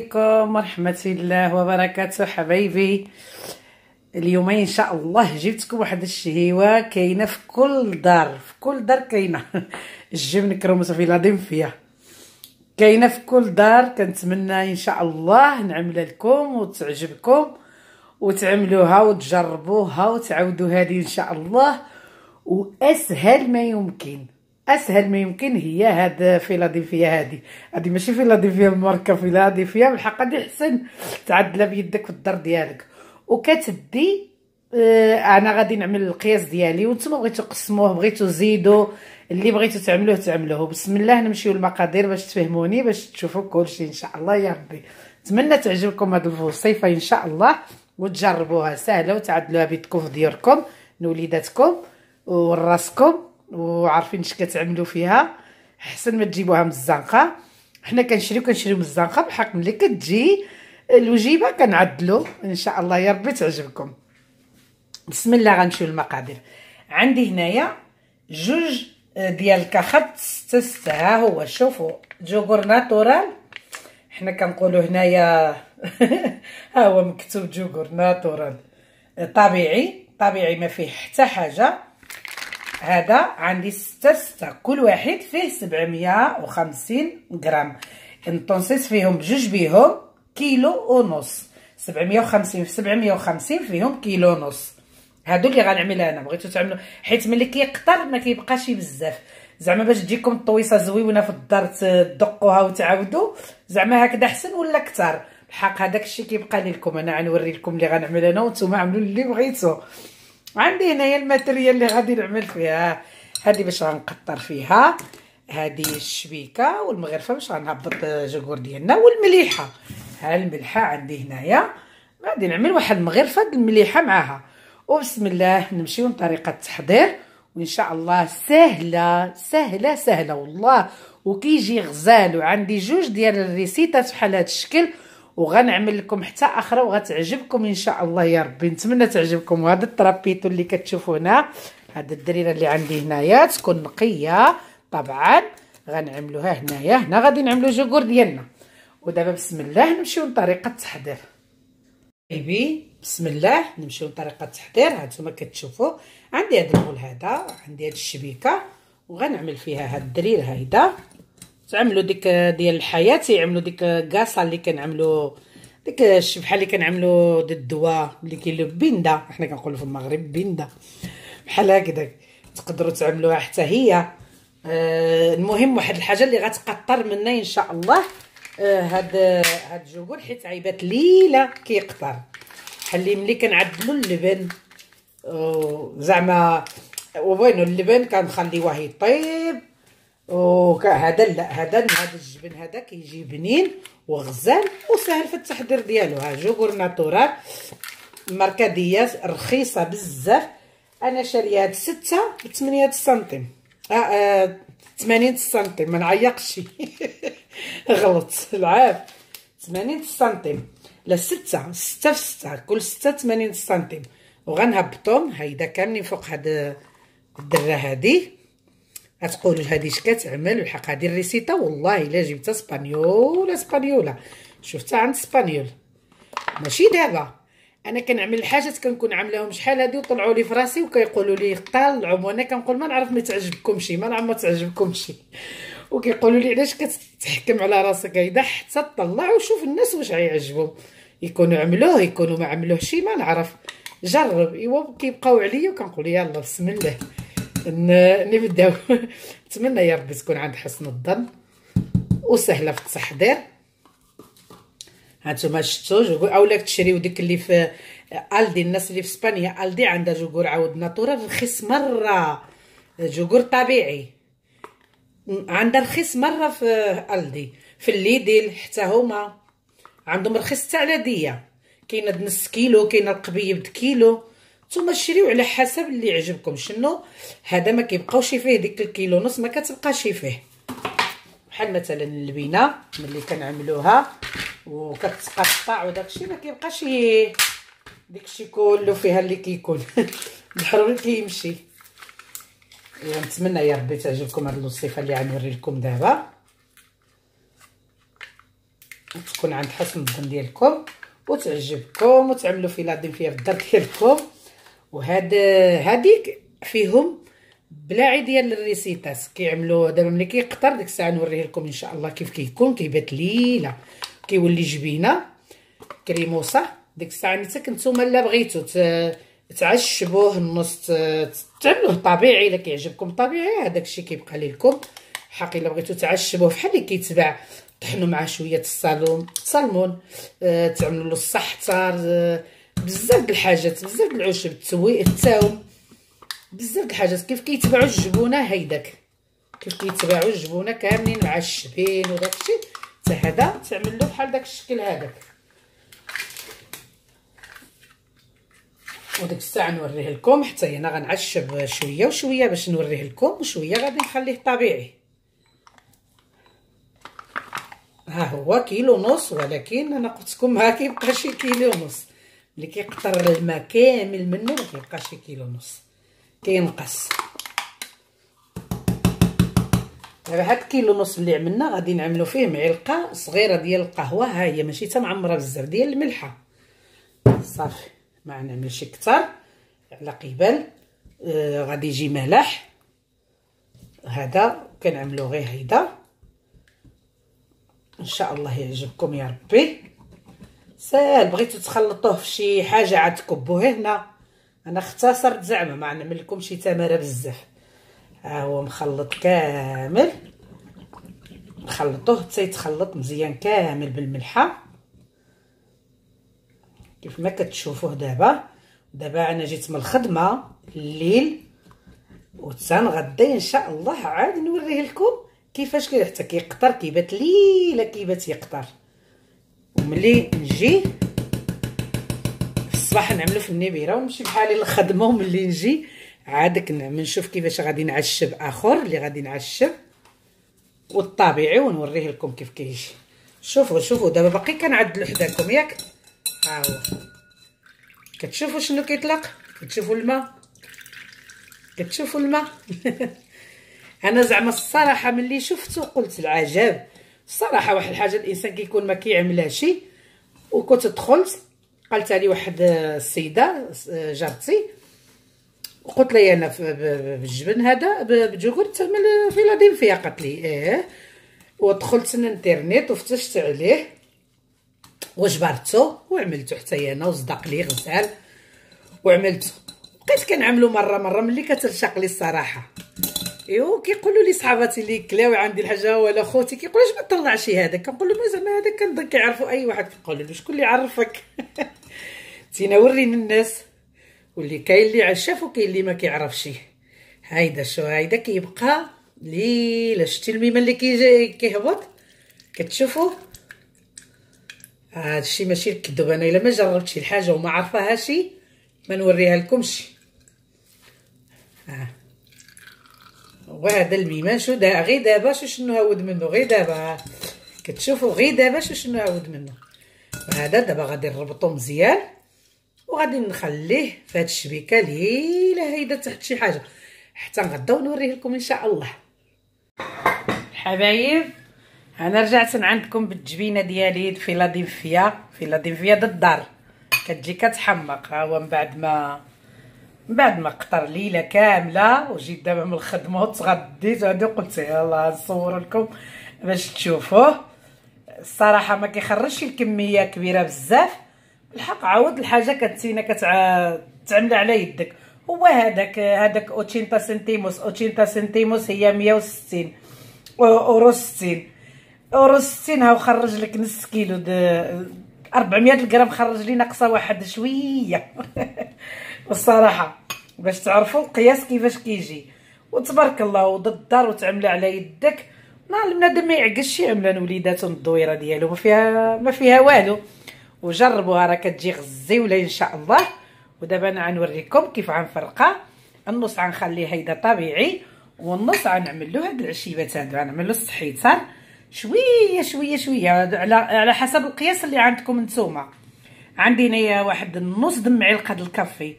عليكم ورحمة الله وبركاته حبايبي. اليوم إن شاء الله جبتكم واحد الشهيوة كاينة في كل دار في كل دار كاينة. الجبن كروموسا في لاديم فيها كاينة في كل دار كنتمنى إن شاء الله نعملها لكم وتعجبكم وتعملوها وتجربوها وتعاودوا هذه إن شاء الله. وأسهل ما يمكن. أسهل ما يمكن هي هاد فيلادلفيا هادي. هادي ماشي فيلادلفيا الماركه فيلادلفيا بالحق هادي احسن تعدلها بيدك في الدار ديالك. وكتدي آه أنا غادي نعمل القياس ديالي. وأنتم بغيتو تقسموه بغيتو تزيدوا. اللي بغيتو تعملوه تعملوه. بسم الله نمشيو للمقادير باش تفهموني باش تشوفوا كلشي إن شاء الله يا ربي. نتمنى تعجبكم هاد الوصفه إن شاء الله. وتجربوها سهلة وتعدلوها بيدكم في ديوركم لوليداتكم وراسكم. وعارفين اش كتعملوا فيها. احسن ما تجيبوها من الزنقة. حنا كنشريو كنشريو من الزنقة بحق ملي كتجي الوجيبة كنعدلو. إن شاء الله يا ربي تعجبكم. بسم الله غنمشيو للمقادير عندي هنايا جوج ديال الكخت ستة ستة. ها هو شوفوا جوغور ناتورال. حنا كنقولوا هنايا ها هو مكتوب جوغور ناتورال. طبيعي طبيعي ما فيه حتى حاجة. هذا عندي ستة ستة كل واحد فيه سبعمية وخمسين غرام نطنسيس فيهم بجوج بيهم كيلو ونص. سبعمية وخمسين في سبعمية وخمسين فيهم كيلو ونص. هادو اللي غنعمل أنا بغيتو تعملوا حيت ملي كيقطر ما كيبقاش بزاف. زعما باش تجيكم الطويصه زويونه في الدار تدقوها وتعاودوا زعما هكذا أحسن ولا كثر بحق هذاك الشيء كيبقى لكم أنا غنوري لكم اللي غنعمل أنا وأنتم عملوا اللي بغيتو. عندي هنايا ال matériel اللي غادي نعمل فيها. هذه باش غنقطر فيها. هذه الشبيكة والمغرفة باش غنهبط ال yogur ديالنا والمليحة. ها الملحة عندي هنايا. غادي نعمل واحد المغرفة المليحة معاها. وبسم الله نمشيو لطريقه التحضير. وإن شاء الله سهلة سهلة سهلة والله. وكيجي غزال. وعندي جوج ديال الريسيتات بحال هذا الشكل. وغنعمل لكم حتى أخرى وغتعجبكم إن شاء الله يا ربي. نتمنى تعجبكم. وهذا ال trapito اللي كتشوفوا هنا. هاد الدريرة اللي عندي هنايا. تكون نقية طبعا. غنعملوها هنايا. هنا غادي نعملو جوكور ديالنا. ودابا بسم الله نمشيو لطريقة التحضير. حبيبي بسم الله نمشيو لطريقة التحضير. هانتوما كتشوفوا عندي هاد البول هذا. عندي هاد الشبيكة. وغنعمل فيها هاد الدرير هيدا تعملوا ديك ديال الحياة يعملوا ديك كاصه اللي كنعملوا ديك الشبحة اللي كنعملوا د الدواء اللي كاين بيندا. حنا كنقولوا في المغرب بيندا. بحال هكذا تقدروا تعملوها حتى هي. آه المهم واحد الحاجة اللي غتقطر منا إن شاء الله. آه هاد هاد الجوكور حيت عيبات ليلة كيقطر. بحال اللي ملي كنعدلوا اللبن زعما وبينو اللبن كنخليوه يطيب. وهذا لا هذا هذا الجبن هذا كيجي بنين وغزال وسهل في التحضير ديالو. ها جوغور ناتورال. الماركه ديال رخيصة بزاف. أنا شاريه هاد 6 ب 8 سنتيم. آه, آه 80 سنتيم. ما نعيقش. غلط. العاب. 80 سنتيم. لا 6 6 في 6 كل 6 80 سنتيم. وغنهبطهم. هيدا كاملين فوق هاد الدرة هادي. غتقولوا هادي اش كتعمل الحق هادي الريسيتا؟ والله إلا جبتها سبانيولا سبانيولا شفتها عند سبانيول ماشي دابا. أنا كنعمل الحاجات كنكون عاملاهم شحال هادي وطلعوا لي فراسي وكيقولوا لي طلعوا وأنا كنقول ما نعرف ما تعجبكمش ما نعرف ما تعجبكمش. وكيقولوا لي علاش كتحكم على راسك هيدا حتى طلع وشوف الناس واش غيعجبهم. يكونوا عملوه يكونوا ما عملوهش ما نعرف. جرب. إيوا كيبقاو عليا وكنقول يلا بسم الله. نبداو نتمنى يا ربي تكون عند حسن الظن. وسهلة في التحضير هانتوما شفتوا yogur اولا تشريو ديك اللي في ألدي الناس اللي في إسبانيا. ألدي عندها yogur عاود natural رخيص مرة. yogur طبيعي. عندها رخيص مرة في ألدي. في الليدل حتى هما. عندهم رخيص حتى على ديه كاينة نص كيلو كاينة الكبيرة بكيلو نتوما شريو على حسب اللي يعجبكم. شنو؟ هذا ما كيبقاوش فيه ديك الكيلو نص ما كتبقاش فيه. بحال مثلا اللبينه ملي كنعملوها وكتقطع وداكشي ما كيبقاش داكشي كله فيها اللي كيكون. الحروري كيمشي. ايوا نتمنى يا ربي تعجبكم هاد الوصفه اللي غنوري لكم دابا. تكون عند حسن الظن ديالكم وتعجبكم وتعملوا في لادين فيها في الدار ديالكم. وهاد هاديك فيهم بلاعي ديال الريسيتات كيعملوا دابا ملي كيقطر ديك الساعة نوريه لكم إن شاء الله كيف كيكون كيبات ليلة. كيولي جبينة كريموسة. ديك الساعة نتا نتوما لا بغيتو تعشبوه النص تعملوه طبيعي. إلا كيعجبكم طبيعي هذاك الشيء كيبقى لكم حق إلا بغيتو تعشبوه بحال اللي كيتباع. طحنوا معاه شوية الصالون الصالمون آه تعملوا له الصحتار آه بزاف د الحاجات بزاف د العشب التوي التاوم بزاف د الحاجات. كيف كيتباعوا الجبونة هيداك؟ كيف كيتباعوا الجبونة كاملين معشبين وداك الشيء؟ حتى هذا تعمل له بحال داك الشكل هذاك. وديك الساعة نوريه لكم حتى أنا غنعشب شوية وشوية باش نوريه لكم وشوية غادي نخليه طبيعي. ها هو كيلو ونص ولكن أنا قلت لكم ها كيبقى شي كيلو ونص ملي كيقطر الماء كامل منه ما كيبقاش شي كيلو ونص. كينقص. دابا هاد كيلو ونص اللي عملنا غادي نعملو فيه معلقة صغيرة ديال القهوة. ها هي ماشي حتى معمره بزاف ديال الملحة. صافي ما نعملش كثر على قبال آه غادي يجي ملح. هذا كنعملو غير هيدا. إن شاء الله يعجبكم يا ربي. ساهل بغيتو تخلطوه في شي حاجة عاد تكبوه هنا. أنا اختصرت زعما ما نعمل لكم شي تمارة بزاف. ها هو مخلط كامل. نخلطوه حتى يتخلط مزيان كامل بالملحة. كيف ما كتشوفوه دابا. دابا أنا جيت من الخدمة الليل. وتنغدا إن شاء الله عاد نوريه لكم كيفاش كي حتى كيقطر كيبات ليلة كيبات يقطر وملي نجي في الصباح نعملو في النبيره ونمشي بحالي للخدمه وملي نجي عاد نشوف كيفاش غادي نعشب آخر اللي غادي نعشب والطبيعي ونوريه لكم كيف كيجي شوفوا شوفوا دابا باقي كنعدلو حداكم ياك. ها هو. كتشوفوا شنو كيطلق؟ كتشوفوا الماء. كتشوفوا الماء. أنا زعما الصراحة ملي شفتو قلت العجب. الصراحه واحد الحاجة الإنسان كيكون ما كيعملهاش وكنت دخلت قالت لي واحد السيدة جارتي. وقلت لي أنا بالجبن هذا بجوغر تعمل في لادين فيها قالت لي إيه. ودخلت الإنترنت وفتشت عليه. وجبرته وعملته حتى أنا وصدق لي غزال. وعملته بقيت كنعملو مرة مرة ملي كترشق لي الصراحة. ايوا كيقولوا لي صحاباتي اللي كلاو عندي الحاجة ولا خوتي كيقولوا اش ما طلعش هذا كنقول لهم زعما هذا كنظن كيعرفوا أي واحد كيقول له شكون اللي عرفك؟ تينا وريني الناس واللي كاين اللي عشاف وكاين اللي ما كيعرفش هايدا شو هايدا كيبقى ليلة. شتي الميمة اللي كيجي كيهبط؟ كتشوفوا هادشي ماشي الكذب أنا إلا ما جربتش الحاجة وما عارفاهاش ما نوريها لكمش. ها وهذا الميمان شو دا غير دابا شو شنو هاود منه غير دابا كتشوفوا غير دابا شو شنو هاود منه وهذا دابا غادي نربطو مزيان وغادي نخليه في هاد الشبيكة ليله هيدا تحت شي حاجة. حتى نغدا ونوريه لكم إن شاء الله. حبايب أنا رجعت عندكم بالجبينة ديالي في لادينفيا في لادينفيا د الدار. كتجي كتحمق ها هو من بعد ما من بعد ما قطر ليلة كاملة وجيت دابا من الخدمة وتغديت وهادي قلت يلاه نصور لكم باش تشوفوه. الصراحة ما كيخرجش الكمية كبيرة بزاف. الحق عاود الحاجة كتسينا كتعمل على يدك. هو هذاك هذاك 80 سنتيموس. 80 سنتيموس هي 160 أورو 60 أورو 60 هاو خرج لك نص كيلو 400 غرام خرج لي ناقصه واحد شوية. والصراحة باش تعرفوا القياس كيفاش كيجي. وتبارك الله وضد الدار وتعمل على يدك. نهار بنادم ما يعقلش يعمل وليداتو الدويرة ديالو ما فيها ما فيها والو. وجربوها راه كتجي غزيوله إن شاء الله. ودابا أنا غنوريكم كيف غنفرقها. النص غنخليه هيدا طبيعي والنص غنعمل له هاد العشيبات هادو غنعمل له الصحيتان. شوية شوية شوية. على على حسب القياس اللي عندكم نتوما. عندي هنايا واحد نص د معلقه د الكافي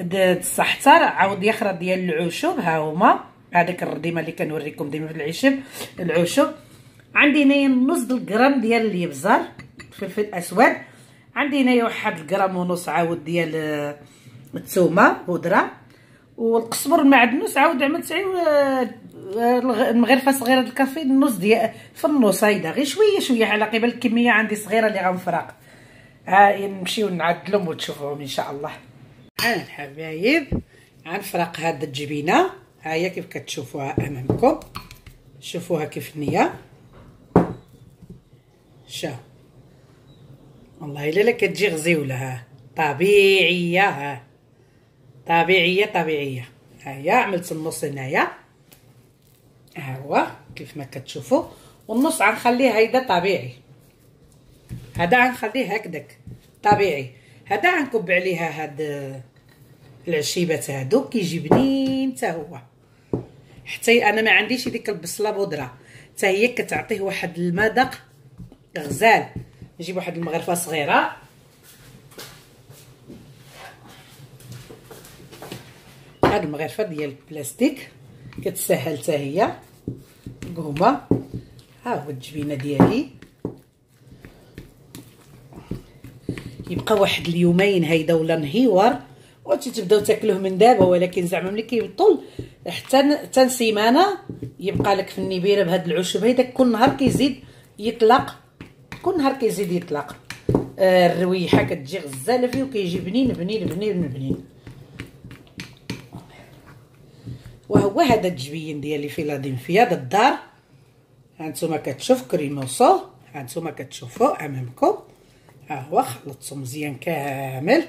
السحتر عاود يخرة ديال العشب ها هما. هذاك الرديمة اللي كنوريكم ديما في العشب. العشب عندي هنايا نص الغرام ديال الابزار فلفل أسود. عندي هنايا واحد الغرام ونص عاود ديال آه، الثومه بودرة. والقزبر المعدنوس عاود عملت المغرفه صغيره د الكافي النص ديال في النص هيدا غير شوية شوية على قبل الكمية عندي صغيرة اللي غنفرق. ها نمشيو نعدلهم وتشوفوهم إن شاء الله. ها الحبايب غنفرق هاد الجبينة. ها هي كيف كتشوفوها أمامكم. شوفوها كيف النية. شا. والله الا كتجي غزيولة ها. طبيعية ها. طبيعية طبيعية. ها هي عملت النص هنايا. ها هو كيف ما كتشوفوا. والنص غنخليه هيدا طبيعي. هذا غنخليه هكداك طبيعي. هذا غنكب عليها هاد العشيبات هادو كيجي بنين حتى هو. حتى أنا ما عنديش ديك البصلة بودرة. حتى هي كتعطيه واحد المذاق غزال. نجيب واحد المغرفة صغيرة. هاد المغرفة ديال البلاستيك. كتسهل حتى هي. قهمه ها هو الجبينة ديالي. يبقى واحد اليومين هيدا ولا نهيور وتبداو تبداو تاكلوه من دابا ولكن زعما ملي كيبطل حتى حتى سيمانه يبقى لك في النبيرة بهاد العشب. هيدا كل نهار كيزيد يطلق كل نهار كيزيد يطلق. آه الرويحة كتجي غزالة فيه وكيجي بنين بنين بنين بنين. وهو هذا الجبين ديالي في في هذا الدار. هانتوما كتشوف كريموسو هانتوما كتشوفوا أمامكم. ها هو خلطته مزيان كامل.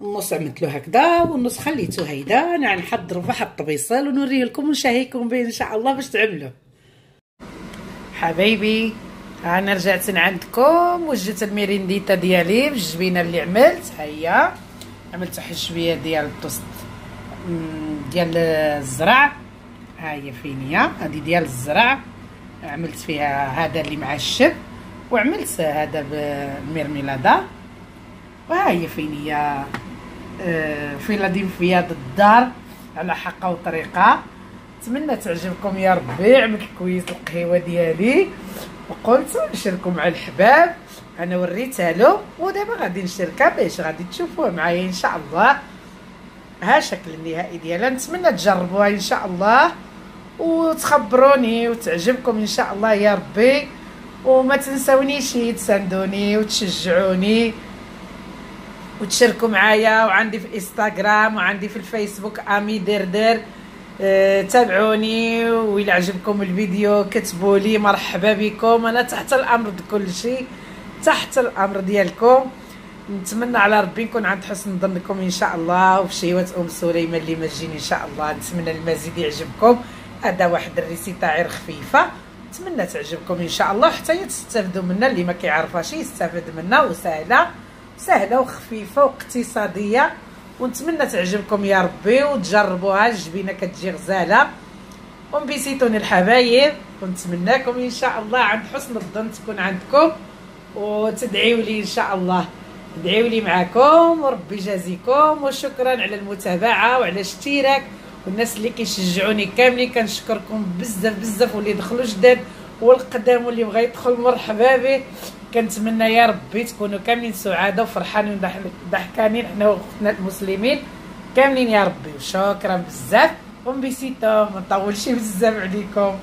النص عملت هكذا والنص خليته هيدا. أنا غنحضروا واحد الطبيصل ونوريه لكم ونشهيكم به إن شاء الله باش تعملوا حبايبي أنا رجعت عندكم وجدت الميرينديتا ديالي بالجبينة اللي عملت. هيا عملت واحد شوية ديال الطوست ديال الزرع. ها هي فين هي هذه ديال الزرع. عملت فيها هذا اللي معشب وعملت هذا بالمرميلاده وها هي فين هي آه، فين في هذا الدار على حقه وطريقه نتمنى تعجبكم يا ربي عملت كويس القهوه ديالي. وقلت نشاركو مع الحباب. أنا وريتها له. ودابا غادي نشاركها باش غادي تشوفوها معايا إن شاء الله. ها شكل النهائي ديالها. نتمنى تجربوها إن شاء الله وتخبروني وتعجبكم إن شاء الله يا ربي. وما تنسونيش تساندوني وتشجعوني وتشاركوا معايا. وعندي في انستغرام وعندي في الفيسبوك أمي دردر أه تابعوني وإلا عجبكم الفيديو. كتبوا لي مرحبا بكم. أنا تحت الأمر بكل شيء. تحت الأمر ديالكم. نتمنى على ربي نكون عند حسن ظنكم إن شاء الله وبشيوات أم سليمه اللي مجين إن شاء الله. نتمنى المزيد يعجبكم. هذا واحد الريسيطه غير خفيفة. نتمنى تعجبكم إن شاء الله. حتى تستافدوا منها اللي ما كيعرفهاش يستافد منها وسهلة. سهلة وخفيفة واقتصادية. ونتمنى تعجبكم يا ربي وتجربوها. الجبينه كتجي غزالة. ومبيسيتوني الحبايب ونتمناكم إن شاء الله عند حسن الظن تكون عندكم. وتدعيوا لي إن شاء الله. ادعيو لي معكم وربي يجازيكم وشكرا على المتابعة وعلى الاشتراك والناس اللي كيشجعوني كاملين كنشكركم بزاف بزاف واللي دخلوا جداد والقدام واللي بغى يدخل مرحبا به كنتمنى يا ربي تكونوا كاملين سعادة وفرحانين وضحكانين حنا وختنا المسلمين. كاملين يا ربي وشكرا بزاف. ومبيسيتو ما نطولش بزاف عليكم.